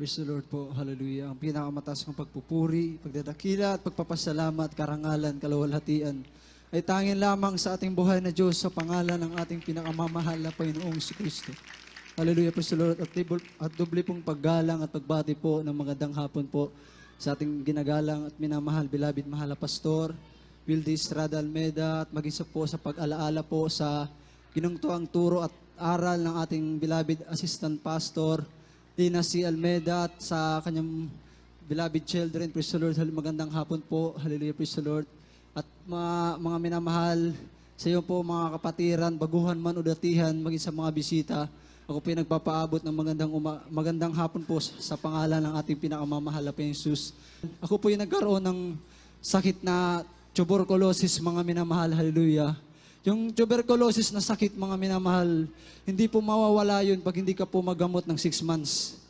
Praise the Lord po. Hallelujah. Ang pinakamataas kong pagpupuri, pagdadakila at pagpapasalamat, karangalan, kalawalhatian ay tangin lamang sa ating buhay na Diyos sa pangalan ng ating pinakamamahal na Panginoong si Kristo. Hallelujah. Praise the Lord. At, at doble pong paggalang at pagbati po ng magandang hapon po sa ating ginagalang at minamahal, bilabid mahal na pastor, Wildy Estrada Almeda at maging sa po sa pag-alaala po sa ginungtuang turo at aral ng ating bilabid assistant pastor, Dina C. Almeda at sa kanyang beloved children. Praise the Lord. Magandang hapon po. Hallelujah. Praise the Lord. At mga, mga minamahal sa iyo po mga kapatiran, baguhan man o datihan, maging sa mga bisita. Ako po nagpapaabot ng magandang, uma- magandang hapon po sa pangalan ng ating pinakamamahal na Jesus. Ako po yung nagkaroon ng sakit na tuberculosis, mga minamahal. Hallelujah. Yung tuberculosis na sakit, mga minamahal, hindi po mawawala yun pag hindi ka po magamot ng six months.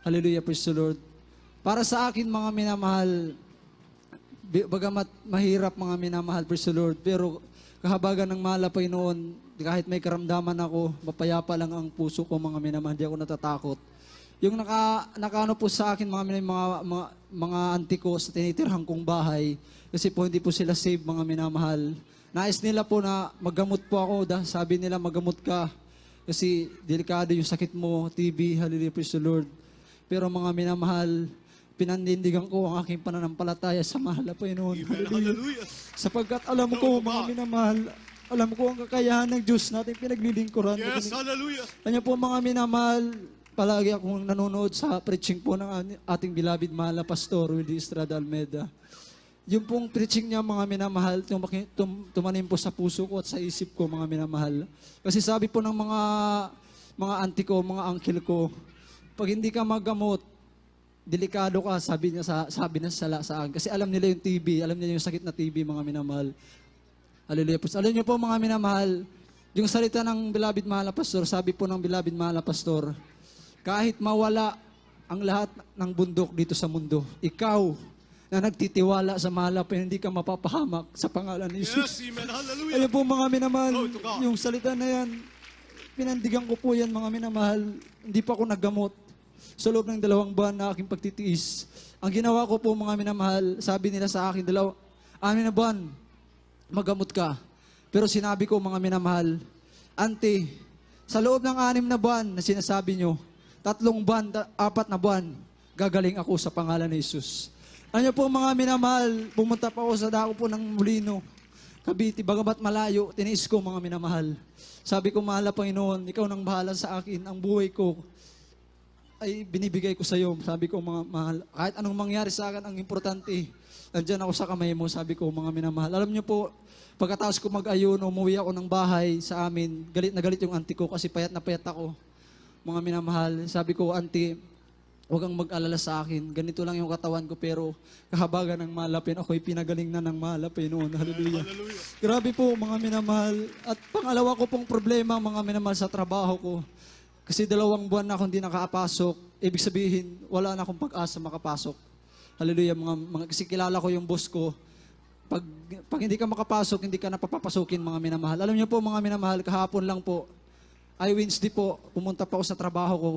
Hallelujah, praise the Lord. Para sa akin, mga minamahal, bagamat mahirap mga minamahal, praise the Lord, pero kahabagan ng mahal na Panginoon, kahit may karamdaman ako, mapayapa lang ang puso ko, mga minamahal, di ako natatakot. Yung naka, nakaano po sa akin, mga, mga, mga, mga auntie ko sa tinitirhan kong bahay, kasi po hindi po sila save, mga minamahal. Nais nila po na magamot po ako, dah, sabi nila magamot ka, kasi delikado yung sakit mo, TB, hallelujah, praise the Lord. Pero mga minamahal, pinandindigan ko ang aking pananampalataya sa mahal na Panginoon. Hallelujah. Sapagkat alam ko, mga minamahal, alam ko ang kakayahan ng Diyos natin pinaglilingkuran. Yes, hallelujah. Kanya po mga minamahal, palagi akong nanonood sa preaching po ng ating beloved mahal na pastor, Willie Estrada Almeda. Yung pong preaching niya, mga minamahal, tumaki, tum, tumanim po sa puso ko at sa isip ko, mga minamahal. Kasi sabi po ng mga mga auntie ko, mga uncle ko, pag hindi ka magamot, delikado ka, sabi niya sa sabi niya sa, sa akin. Kasi alam nila yung TB, alam nila yung sakit na TB, mga minamahal. Hallelujah po. Alam niyo po mga minamahal, yung salita ng beloved mahal na pastor, sabi po ng beloved mahal na pastor, kahit mawala ang lahat ng bundok dito sa mundo, ikaw na nagtitiwala sa na Panginoon, hindi ka mapapahamak sa pangalan ni Jesus. Yes, amen, hallelujah. Ayun po mga minamahal, Oh, yung salita na yan, pinandigan ko po yan mga minamahal, hindi pa ako naggamot. Sa loob ng dalawang buwan na aking pagtitiis, ang ginawa ko po mga minamahal, sabi nila sa akin, dalaw, amin na buwan, magamot ka. Pero sinabi ko mga minamahal, Ante, sa loob ng anim na buwan na sinasabi nyo, tatlong buwan, apat na buwan, gagaling ako sa pangalan ni Jesus. Ano po mga minamahal, pumunta pa ako sa dako po ng Molino, Cavite, bagamat malayo, tiniis ko mga minamahal. Sabi ko, mahal na Panginoon, ikaw nang bahala sa akin, ang buhay ko ay binibigay ko sa iyo. Sabi ko, mga mahal, kahit anong mangyari sa akin, ang importante, nandyan ako sa kamay mo, sabi ko, mga minamahal. Alam niyo po, pagkatapos ko mag-ayun, umuwi ako ng bahay sa amin, galit na galit yung auntie ko kasi payat na payat ako. Mga minamahal, sabi ko, auntie, huwag kang mag-alala sa akin. Ganito lang yung katawan ko, pero kahabagan ng malapin, ako'y pinagaling na ng malapin noon. Hallelujah. Hallelujah. Grabe po mga minamahal. At pangalawa ko pong problema mga minamahal sa trabaho ko. Kasi dalawang buwan na akong hindi nakapasok. Ibig sabihin, wala na akong pag-asa makapasok. Hallelujah. Mga, mga, kasi kilala ko yung boss ko. Pag, pag hindi ka makapasok, hindi ka napapapasukin mga minamahal. Alam niyo po mga minamahal, kahapon lang po, ay Wednesday po, pumunta pa ako sa trabaho ko.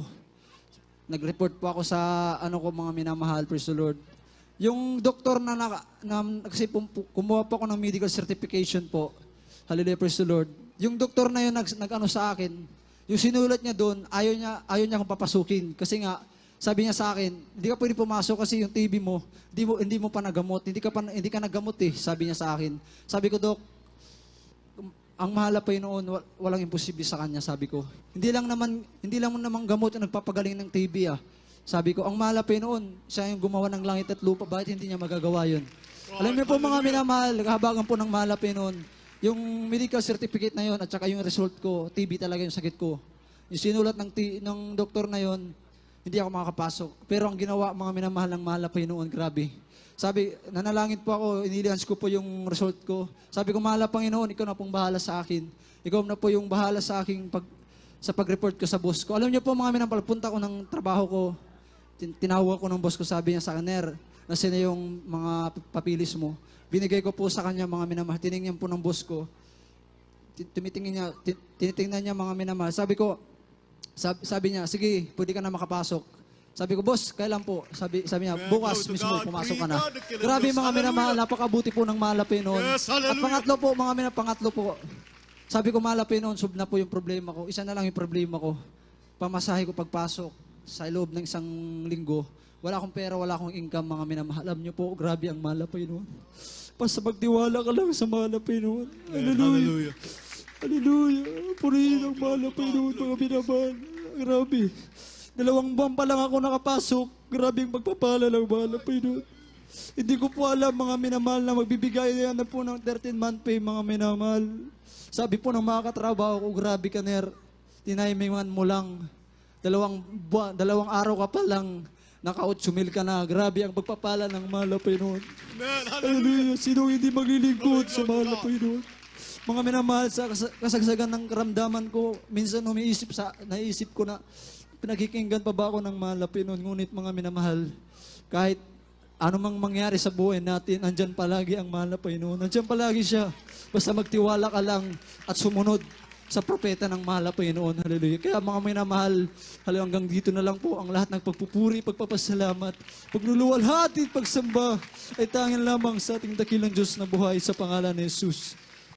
Nag-report po ako sa ano ko mga minamahal, praise the Lord. Yung doktor na, naka, na kasi pum- pu- kumuha po ako ng medical certification po. Hallelujah, praise the Lord. Yung doktor na yun nag, nag-ano sa akin, yung sinulat niya doon, ayaw niya, ayaw niya akong papasukin. Kasi nga, sabi niya sa akin, hindi ka pwede pumasok kasi yung TB mo, hindi mo, hindi mo pa nagamot, hindi ka, pa, hindi ka nagamot eh, sabi niya sa akin. Sabi ko, Dok, ang mahal pa noon, wa- walang imposible sa kanya, sabi ko. Hindi lang naman, hindi lang naman gamot yung nagpapagaling ng TB ah. Sabi ko, ang mahal pa noon, siya yung gumawa ng langit at lupa, bakit hindi niya magagawa yun? Alam niyo po mga minamahal, kahabagan po ng mahal pa noon, yung medical certificate na yun at saka yung result ko, TB talaga yung sakit ko. Yung sinulat ng, T- ng doktor na yun, hindi ako makakapasok. Pero ang ginawa, mga minamahal ng mahal pa noon, grabe. Sabi, nanalangin po ako, inilians ko po yung result ko. Sabi ko, mahal na Panginoon, ikaw na pong bahala sa akin. Ikaw na po yung bahala sa aking pag, sa pag-report ko sa boss ko. Alam niyo po mga minamahal, punta ko ng trabaho ko, tin- tinawag ko ng boss ko, sabi niya sa akin, Ner, nasa na yung mga papilis mo. Binigay ko po sa kanya mga minamahal, tinignan po ng boss ko. Ti- Tumitingin niya, ti- tinitingnan niya mga minamahal. Sabi ko, sabi, sabi niya, sige, pwede ka na makapasok. Sabi ko, boss, kailan po? Sabi, sabi niya, bukas mismo pumasok ka na. Grabe mga minamahal, napakabuti po ng malapi noon. At pangatlo po, mga mina, pangatlo po, sabi ko malapi noon, sub na po yung problema ko. Isa na lang yung problema ko. Pamasahe ko pagpasok sa loob ng isang linggo. Wala akong pera, wala akong income, mga minamahal. Alam niyo po, grabe ang malapi noon. Basta magtiwala ka lang sa malapi noon. Hallelujah. Hallelujah. Purihin ang mahal na Panginoon, mga binabal. Grabe. Dalawang buwan pa lang ako nakapasok. Grabe ang pagpapala ng mahal na Panginoon. Hindi ko po alam, mga minamahal, na magbibigay na yan na po ng 13-month pay, mga minamahal. Sabi po ng mga katrabaho ko, grabe ka, Ner. Tinimingan mo lang. Dalawang, buwan, dalawang araw ka pa lang. Naka-8 mil ka na. Grabe ang pagpapala ng mahal na Panginoon. Hallelujah. Sino hindi maglilingkod sa mahal na Panginoon? Mga minamahal sa kas- kasagsagan ng karamdaman ko, minsan umiisip sa, naisip ko na, pinagkikinggan pa ba ako ng mahal na Panginoon? Ngunit mga minamahal, kahit ano mang mangyari sa buhay natin, andyan palagi ang mahal na Panginoon. Andyan palagi siya. Basta magtiwala ka lang at sumunod sa propeta ng mahal na Panginoon. Hallelujah. Kaya mga minamahal, halo hanggang dito na lang po ang lahat ng pagpupuri, pagpapasalamat, pagluluwalhati at pagsamba ay tanging lamang sa ating dakilang Diyos na buhay sa pangalan ni Jesus.